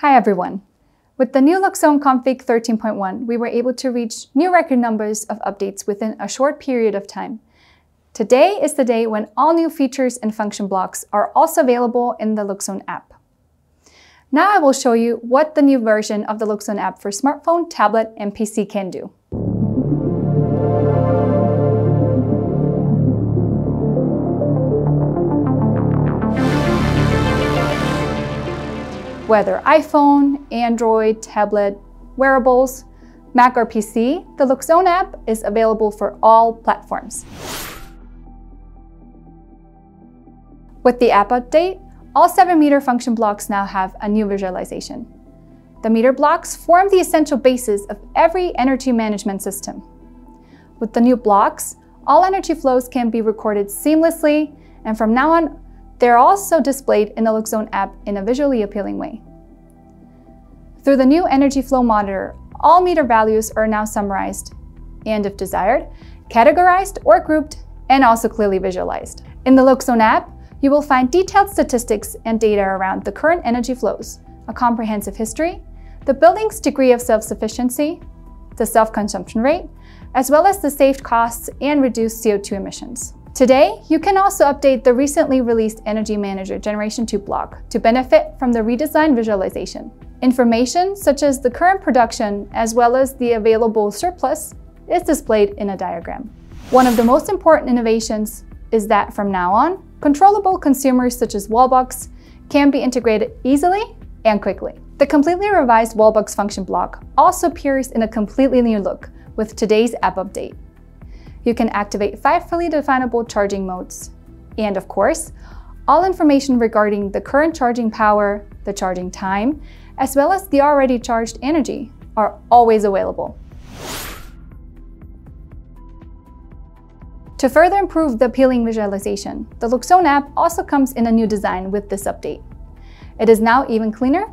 Hi everyone. With the new Loxone Config 13.1, we were able to reach new record numbers of updates within a short period of time. Today is the day when all new features and function blocks are also available in the Loxone app. Now I will show you what the new version of the Loxone app for smartphone, tablet, and PC can do. Whether iPhone, Android, tablet, wearables, Mac or PC, the Loxone app is available for all platforms. With the app update, all 7 meter function blocks now have a new visualization. The meter blocks form the essential basis of every energy management system. With the new blocks, all energy flows can be recorded seamlessly, and from now on, they're also displayed in the Luxone app in a visually appealing way. Through the new Energy Flow Monitor, all meter values are now summarized, and if desired, categorized or grouped, and also clearly visualized. In the Loxone app, you will find detailed statistics and data around the current energy flows, a comprehensive history, the building's degree of self-sufficiency, the self-consumption rate, as well as the saved costs and reduced CO2 emissions. Today, you can also update the recently released Energy Manager Generation 2 block to benefit from the redesigned visualization. Information such as the current production as well as the available surplus is displayed in a diagram. One of the most important innovations is that from now on, controllable consumers such as Wallbox can be integrated easily and quickly. The completely revised Wallbox function block also appears in a completely new look with today's app update. You can activate five fully definable charging modes. And of course, all information regarding the current charging power, the charging time, as well as the already charged energy are always available. To further improve the appealing visualization, the Loxone app also comes in a new design with this update. It is now even cleaner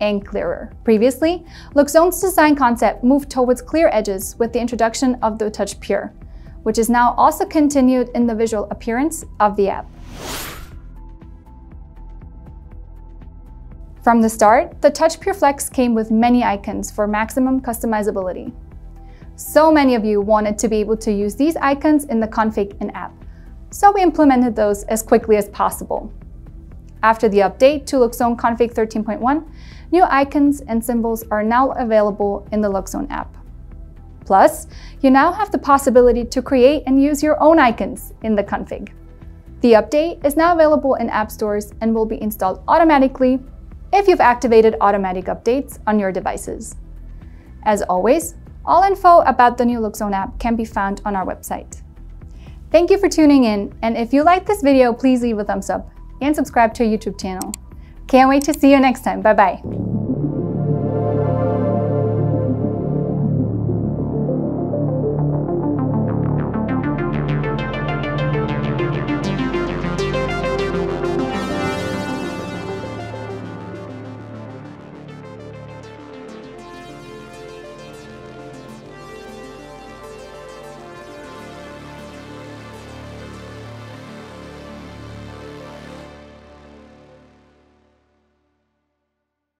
and clearer. Previously, Loxone's design concept moved towards clear edges with the introduction of the Touch Pure, which is now also continued in the visual appearance of the app. From the start, the Touch Pure Flex came with many icons for maximum customizability. So many of you wanted to be able to use these icons in the config and app, so we implemented those as quickly as possible. After the update to Loxone Config 13.1, new icons and symbols are now available in the Loxone app. Plus, you now have the possibility to create and use your own icons in the config. The update is now available in app stores and will be installed automatically if you've activated automatic updates on your devices. As always, all info about the new Loxone app can be found on our website. Thank you for tuning in, and if you liked this video, please leave a thumbs up and subscribe to our YouTube channel. Can't wait to see you next time. Bye-bye.